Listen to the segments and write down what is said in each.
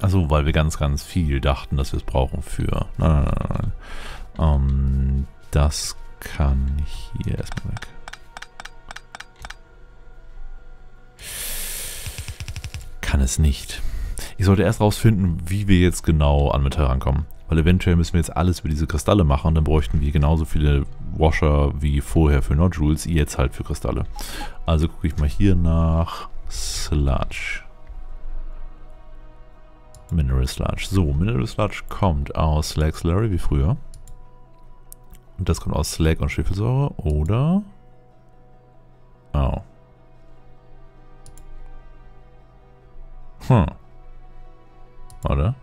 Also, weil wir ganz, ganz viel dachten, dass wir es brauchen für... Nein, nein, nein, nein. Ähm, das kann hier erstmal weg. Kann es nicht. Ich sollte erst rausfinden, wie wir jetzt genau an Metall rankommen. Weil eventuell müssen wir jetzt alles über diese Kristalle machen. Dann bräuchten wir genauso viele Washer wie vorher für Nodules, jetzt halt für Kristalle. Also gucke ich mal hier nach Sludge. Mineral Sludge. So, Mineral Sludge kommt aus Slag Slurry wie früher. Und das kommt aus Slag und Schwefelsäure, oder? Oh. Hm. Oder?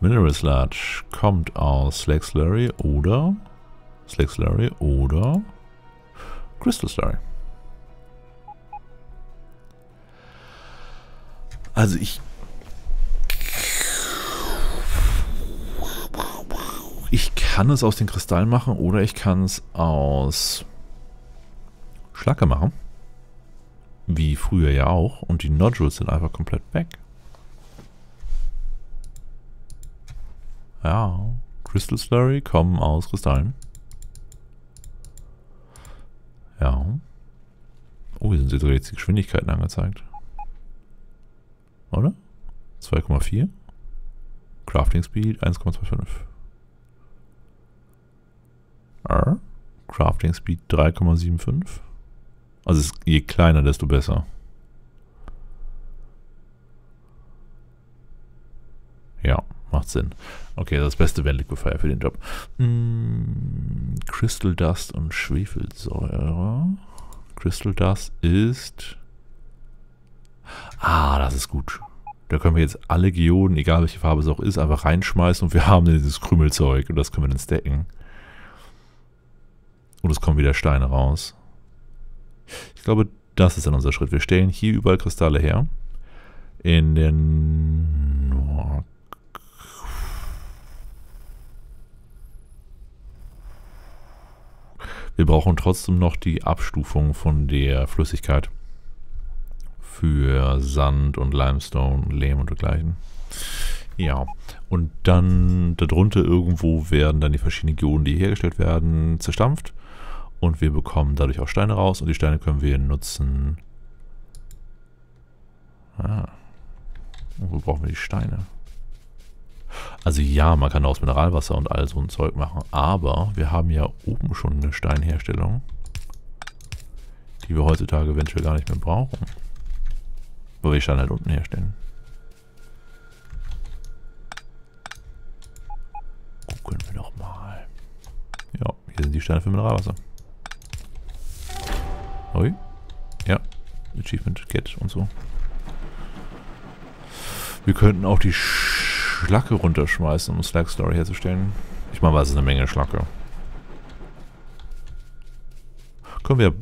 Mineral Sludge kommt aus Slag Slurry oder Slag Slurry oder Crystal Slurry. Also ich Ich kann es aus den Kristallen machen oder ich kann es aus Schlacke machen. Wie früher ja auch. Und die Nodules sind einfach komplett weg. Ja, Crystal Slurry kommen aus Kristallen. Ja. Oh, hier sind jetzt die Geschwindigkeiten angezeigt. Oder? 2,4. Crafting Speed 1,25. Crafting Speed 3,75. Also je kleiner, desto besser. Ja, macht Sinn. Okay, das beste wäre Liquefier für den Job. Hm, Crystal Dust und Schwefelsäure. Crystal Dust ist... Ah, das ist gut. Da können wir jetzt alle Geoden, egal welche Farbe es auch ist, einfach reinschmeißen und wir haben dieses Krümelzeug und das können wir dann stacken. Und es kommen wieder Steine raus. Ich glaube, das ist dann unser Schritt. Wir stellen hier überall Kristalle her. In den... Wir brauchen trotzdem noch die Abstufung von der Flüssigkeit. Für Sand und Limestone, Lehm und dergleichen. Ja, und dann darunter irgendwo werden dann die verschiedenen Geoden, die hergestellt werden, zerstampft. Und wir bekommen dadurch auch Steine raus und die Steine können wir nutzen. Ah. wo brauchen wir die Steine? Also ja, man kann aus Mineralwasser und all so ein Zeug machen, aber wir haben ja oben schon eine Steinherstellung, die wir heutzutage eventuell gar nicht mehr brauchen. Weil wir die Steine halt unten herstellen. Gucken wir doch mal. Ja, hier sind die Steine für Mineralwasser. Achievement Get und so. Wir könnten auch die Schlacke runterschmeißen, um Slack Story herzustellen. Ich meine, was ist eine Menge Schlacke? Können wir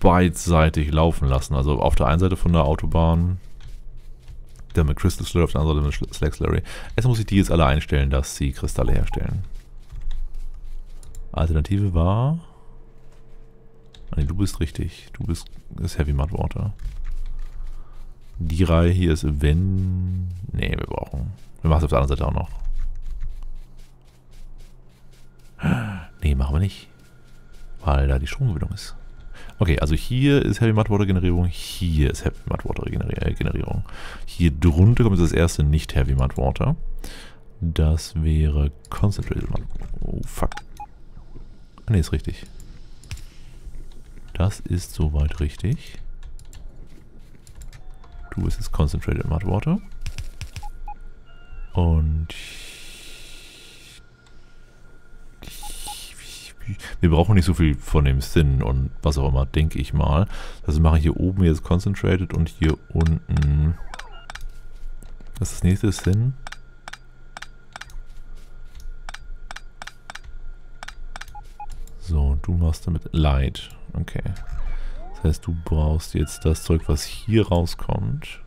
beidseitig laufen lassen. Also auf der einen Seite von der Autobahn der mit Crystal Slurry, auf der anderen Seite mit Slack Slurry. Erst muss ich die jetzt alle einstellen, dass sie Kristalle herstellen. Alternative war Nee, du bist richtig. Du bist ist Heavy Mud Water. Die Reihe hier ist wenn... Nee, wir brauchen... Wir machen es auf der anderen Seite auch noch. Nee, machen wir nicht. Weil da die Stromgewinnung ist. Okay, also hier ist Heavy Mud Water Generierung, hier ist Heavy Mud Water äh, Generierung. Hier drunter kommt das erste nicht Heavy Mud Water. Das wäre Concentrated Mud Oh, fuck. Ne, ist richtig. Das ist soweit richtig. Du bist jetzt Concentrated Mud Water. Und wir brauchen nicht so viel von dem Thin und was auch immer, denke ich mal. Das mache ich hier oben jetzt Concentrated und hier unten... Was ist das nächste Thin? So, du machst damit Light. Okay. Das heißt, du brauchst jetzt das Zeug, was hier rauskommt.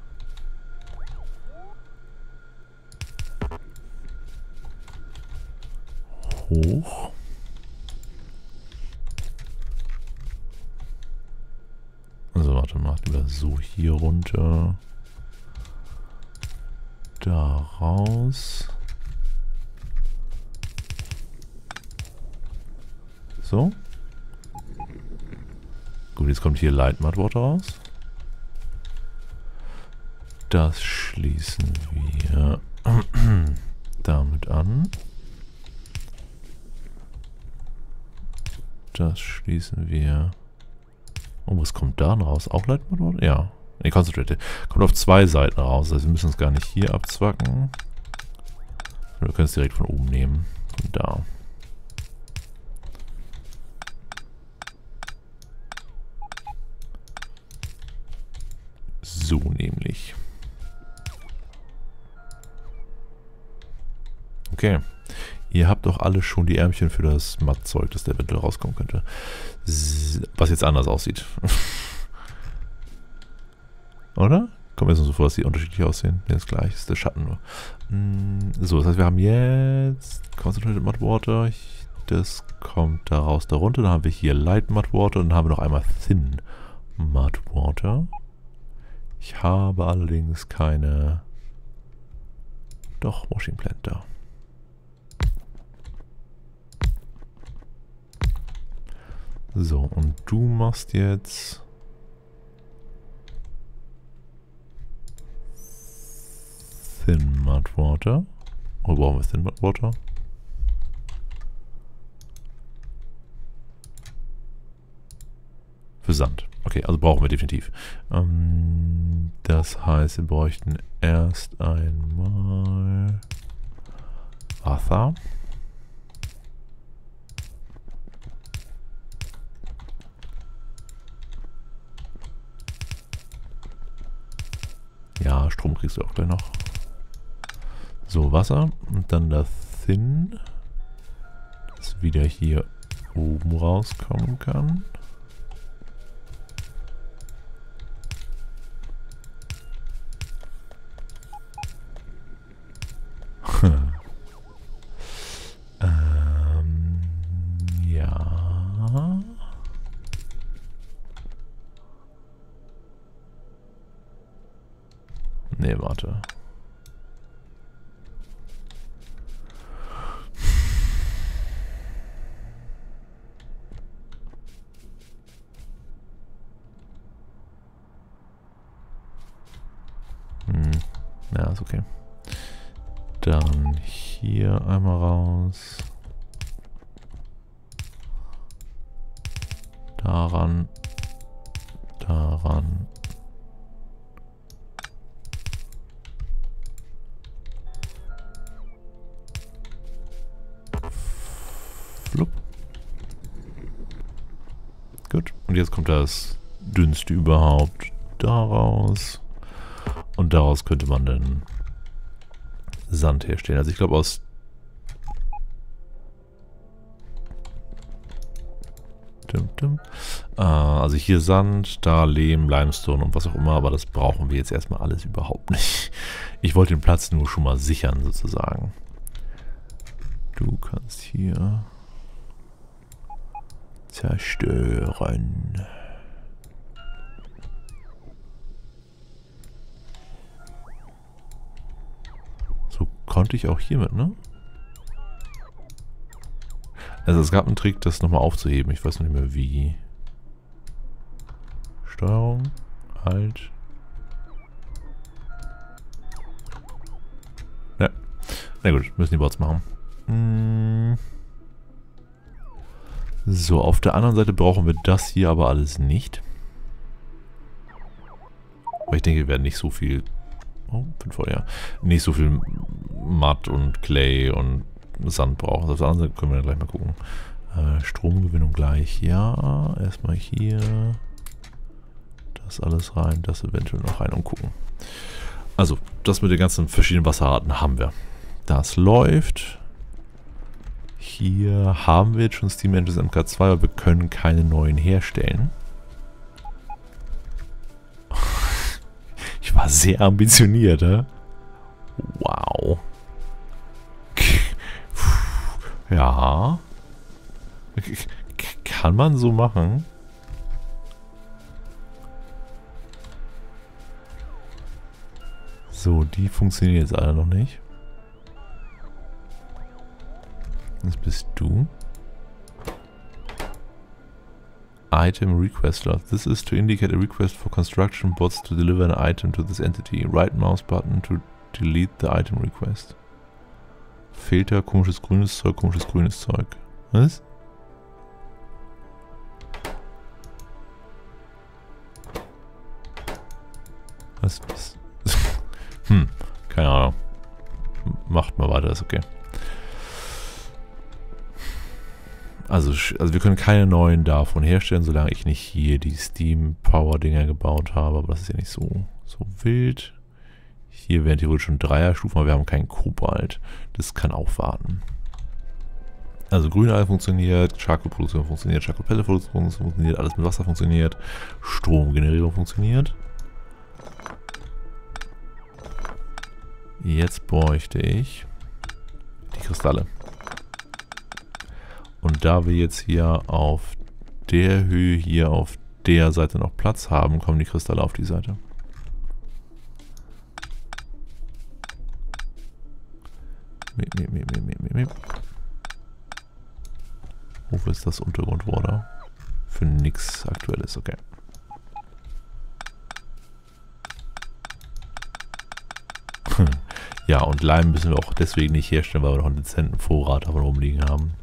Hoch. Also warte mal, lieber so hier runter. da raus. So. Gut, jetzt kommt hier Light Mud Water raus. Das schließen wir damit an. Das schließen wir. Oh, was kommt da raus? Auch Light Mud Water? Ja. Ne, Concentrated. Kommt auf zwei Seiten raus. Also wir müssen es gar nicht hier abzwacken. Wir können es direkt von oben nehmen. Von da. So nämlich. Okay. Ihr habt doch alle schon die Ärmchen für das Mattzeug, das der eventuell rauskommen könnte. Was jetzt anders aussieht. Oder? Kommt mir so vor, dass die unterschiedlich aussehen. Ist gleich, ist der Schatten nur. Mm, so, das heißt, wir haben jetzt Concentrated Mud Water. Das kommt daraus darunter. Dann haben wir hier Light Mud Water und dann haben wir noch einmal Thin Mud Water. Ich habe allerdings keine... Doch, Washing Plant da. So, und du machst jetzt... Thin Mud Water. Wo brauchen wir Thin Mud Water? Für Sand. Okay, also brauchen wir definitiv. Ähm, das heißt, wir bräuchten erst einmal Wasser. Ja, Strom kriegst du auch gleich noch. So, Wasser und dann das Thin, das wieder hier oben rauskommen kann. Nee, warte. Gut. Und jetzt kommt das dünnste überhaupt daraus. Und daraus könnte man dann Sand herstellen. Also ich glaube aus... Dim, dim. Äh, also hier Sand, da Lehm, Limestone und was auch immer, aber das brauchen wir jetzt erstmal alles überhaupt nicht. Ich wollte den Platz nur schon mal sichern sozusagen. Du kannst hier zerstören. So konnte ich auch hiermit, ne? Also es gab einen Trick, das nochmal aufzuheben. Ich weiß nicht mehr wie. Steuerung, Halt. Ja. Na gut, müssen die Bots machen. Hm. So, auf der anderen Seite brauchen wir das hier aber alles nicht. Aber ich denke, wir werden nicht so viel Oh, 5 Uhr, ja. Nicht so viel Matt und Clay und Sand brauchen. Auf der anderen Seite können wir dann gleich mal gucken. Äh, Stromgewinnung gleich, ja. Erstmal hier. Das alles rein, das eventuell noch rein und gucken. Also, das mit den ganzen verschiedenen Wasserarten haben wir. Das läuft. Hier haben wir jetzt schon Steam Engines MK2, aber wir können keine neuen herstellen. Ich war sehr ambitioniert, hä? Wow. Ja. Kann man so machen? So, die funktionieren jetzt alle noch nicht. Das bist du. Item request log. This is to indicate a request for construction bots to deliver an item to this entity. Right mouse button to delete the item request. Filter, komisches grünes Zeug, komisches grünes Zeug. Was? Was? was? hm, keine Ahnung. Macht mal weiter, ist okay. Also, also wir können keine neuen davon herstellen, solange ich nicht hier die Steam-Power-Dinger gebaut habe. Aber das ist ja nicht so, so wild. Hier wären theoretisch schon Dreierstufen, aber wir haben keinen Kobalt. Das kann auch warten. Also Grünal funktioniert, Charcoal-Produktion funktioniert, Charcoal-Pelle-Produktion funktioniert, alles mit Wasser funktioniert, Stromgenerierung funktioniert. Jetzt bräuchte ich die Kristalle. Und da wir jetzt hier auf der Höhe hier auf der Seite noch Platz haben, kommen die Kristalle auf die Seite. Miep, miep, miep, miep, miep, miep. Wofür ist das Untergrundwater? Für nichts Aktuelles, okay. ja, und Leim müssen wir auch deswegen nicht herstellen, weil wir noch einen dezenten Vorrat davon rumliegen haben.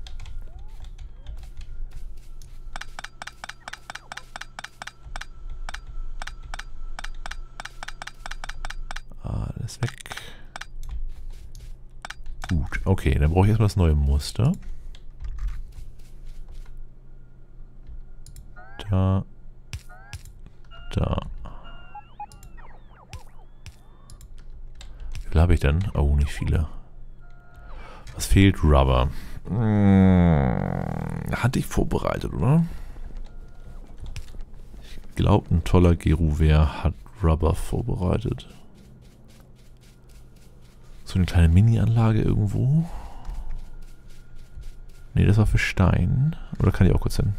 Okay, dann brauche ich erstmal das neue Muster. Da. Da. Wie viel habe ich denn? Oh, nicht viele. Was fehlt? Rubber. Hm, hatte ich vorbereitet, oder? Ich glaube, ein toller Geruwehr hat Rubber vorbereitet. So eine kleine Mini-Anlage irgendwo. Ne, das war für Stein. Oder kann ich auch kurz hin?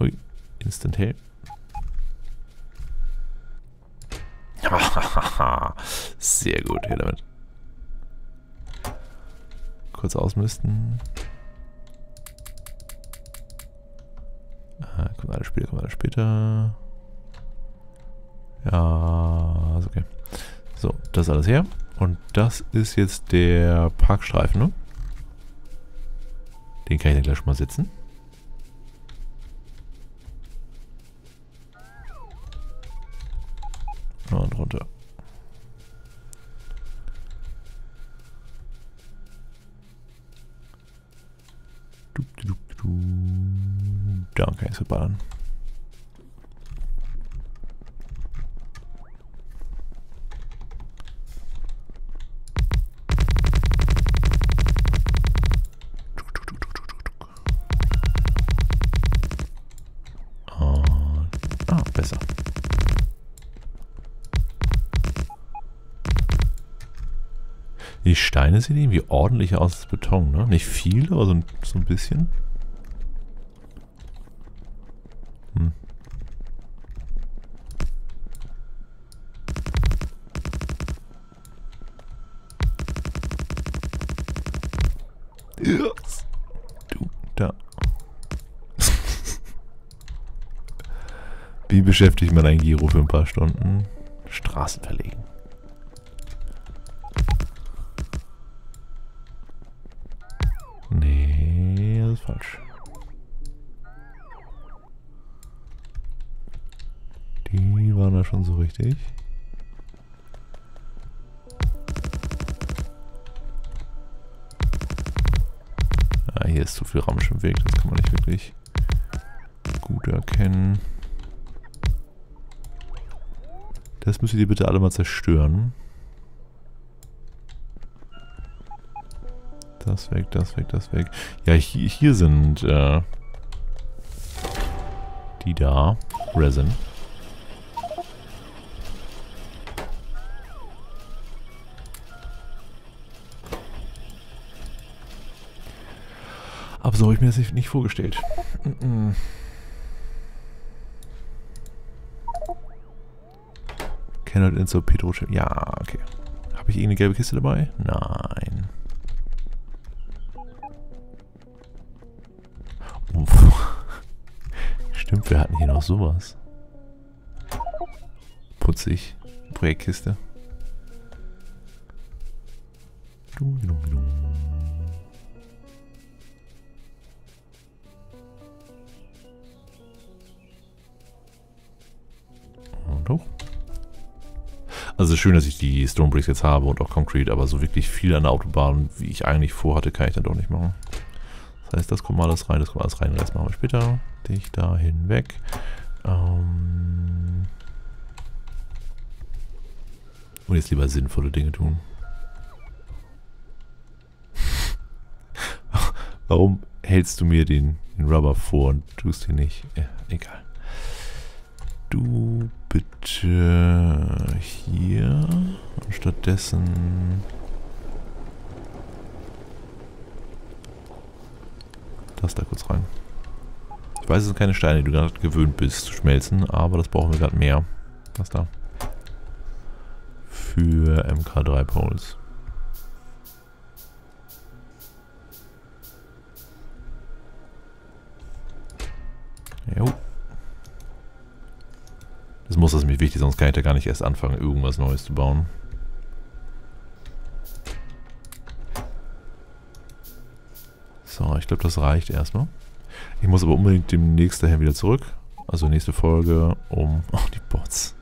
Hui, Instant Hail. Sehr gut, hier damit. Kurz ausmisten. Ah, kommt alles später, kommt alles später. Ja, okay. So, das ist alles her. Und das ist jetzt der Parkstreifen, ne? Den kann ich dann gleich schon mal setzen. Und runter. Da kann ich es verballern. Die Steine sehen irgendwie ordentlicher aus als Beton, ne? Nicht viel, aber so ein, so ein bisschen. Hm. Du, da. Wie beschäftigt man ein Giro für ein paar Stunden? Straßen verlegen. Die waren da schon so richtig. Ah, hier ist zu viel Ramsch im Weg, das kann man nicht wirklich gut erkennen. Das müsst ihr bitte alle mal zerstören. Das weg, das weg, das weg. Ja, hier, hier sind äh, die da. Resin. So habe ich mir das nicht vorgestellt. Cannot insert Petro. Ja, okay. Habe ich irgendeine gelbe Kiste dabei? Nein. Uff. Stimmt, wir hatten hier noch sowas. Putzig. Projektkiste. Hoch. Also schön, dass ich die Stone Bricks jetzt habe und auch Concrete, aber so wirklich viel an der Autobahn, wie ich eigentlich vorhatte, kann ich dann doch nicht machen. Das heißt, das kommt mal alles rein, das kommt alles rein, Rest machen wir später. Dich da hinweg. Ähm und jetzt lieber sinnvolle Dinge tun. Warum hältst du mir den, den Rubber vor und tust ihn nicht? Ja, egal. Du bitte hier und stattdessen das da kurz rein. Ich weiß, es sind keine Steine, die du gerade gewöhnt bist zu schmelzen, aber das brauchen wir gerade mehr. Was da? Für MK3 Poles. Jo. Muss das mir wichtig, sonst kann ich da gar nicht erst anfangen, irgendwas Neues zu bauen. So, ich glaube, das reicht erstmal. Ich muss aber unbedingt demnächst daher wieder zurück. Also nächste Folge, um... Oh, die Bots.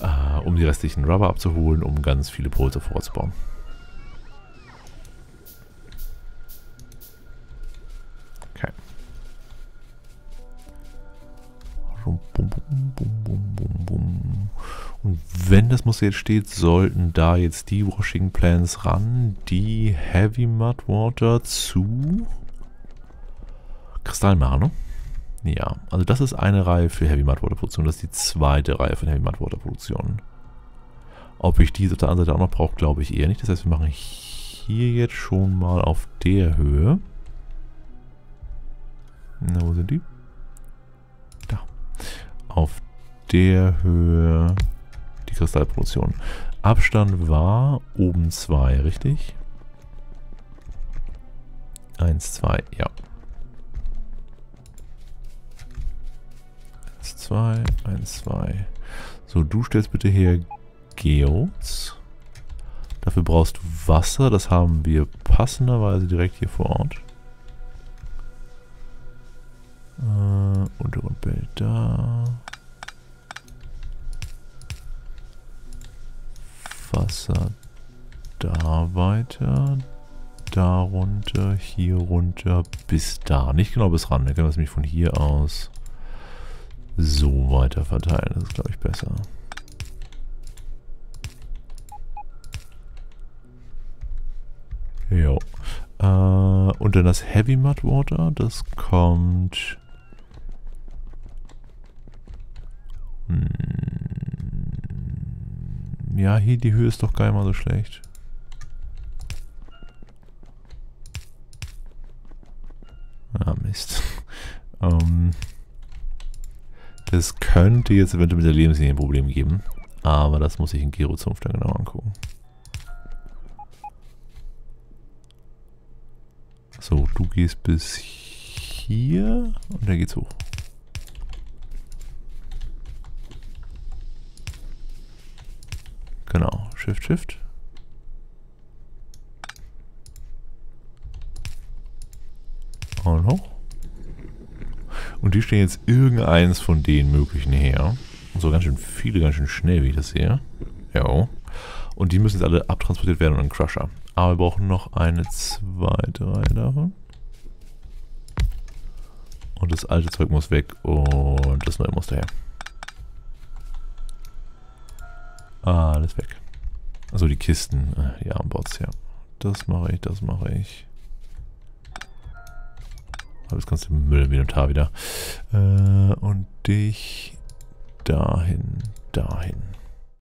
Uh, um die restlichen Rubber abzuholen, um ganz viele Poles vorzubauen. Wenn das Muster jetzt steht, sollten da jetzt die Washing Plans ran, die Heavy Mud Water zu Kristall machen, ne? Ja, also das ist eine Reihe für Heavy Mud Water Produktion. Das ist die zweite Reihe von Heavy Mud Water Produktion. Ob ich diese auf der anderen Seite auch noch brauche, glaube ich eher nicht. Das heißt, wir machen hier jetzt schon mal auf der Höhe. Na, wo sind die? Da. Auf der Höhe die Kristallproduktion. Abstand war oben 2, richtig? 1, 2, ja. 1, 2, 1, 2. So, du stellst bitte her Geodes. Dafür brauchst du Wasser, das haben wir passenderweise direkt hier vor Ort. Äh, Untergrundbild da. Wasser da weiter, da runter, hier runter, bis da. Nicht genau bis ran, dann können wir es nämlich von hier aus so weiter verteilen. Das ist, glaube ich, besser. Jo. Äh, und dann das Heavy Mud Water, das kommt... Ja, hier die Höhe ist doch gar nicht mal so schlecht. Ah, Mist. ähm, das könnte jetzt eventuell mit der Lebenslinie ein Problem geben. Aber das muss ich in Gero Zunft dann genau angucken. So, du gehst bis hier und der geht's hoch. Genau, Shift, Shift. Und hoch. Und die stehen jetzt irgendeins von den möglichen her. Und so ganz schön viele, ganz schön schnell, wie ich das sehe. Ja. Und die müssen jetzt alle abtransportiert werden und einen Crusher. Aber wir brauchen noch eine zweite Reihe davon. Und das alte Zeug muss weg und das neue muss daher. Alles weg. Also die Kisten, äh, die Armbots, ja. Das mache ich, das mache ich. Aber das ganze Müll im Inventar wieder. Äh, und dich dahin, dahin.